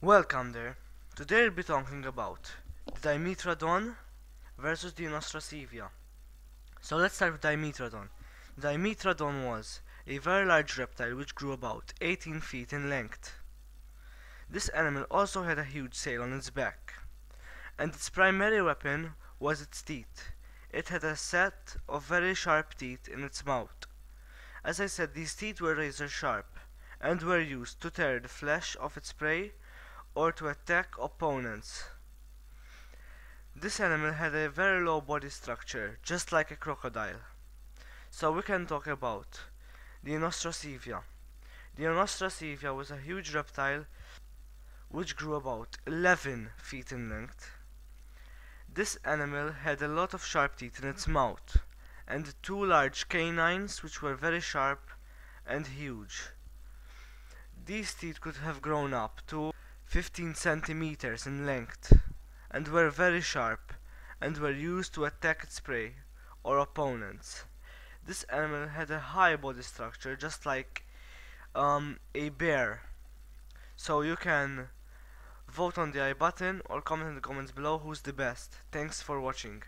Welcome there. Today we'll be talking about the Dimetrodon versus the Inostrancevia. So let's start with Dimetrodon. Dimetrodon was a very large reptile which grew about 18 feet in length. This animal also had a huge sail on its back, and its primary weapon was its teeth. It had a set of very sharp teeth in its mouth. As I said, these teeth were razor sharp and were used to tear the flesh of its prey or to attack opponents. This animal had a very low body structure, just like a crocodile. So we can talk about the Inostrancevia. The Inostrancevia was a huge reptile which grew about 11 feet in length. This animal had a lot of sharp teeth in its mouth and two large canines which were very sharp and huge. These teeth could have grown up to 15 centimeters in length and were very sharp and were used to attack its prey or opponents. This animal had a high body structure just like um, a bear. So you can vote on the I button or comment in the comments below who's the best. Thanks for watching.